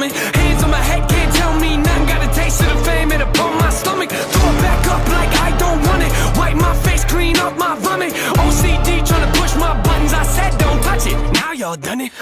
coming. Hands on my head, can't tell me nothing. Got a taste of the fame, it upon my stomach. Throw it back up like I don't want it. Wipe my face, clean up my vomit. OCD trying to push my buttons. I said don't touch it. Now y'all done it.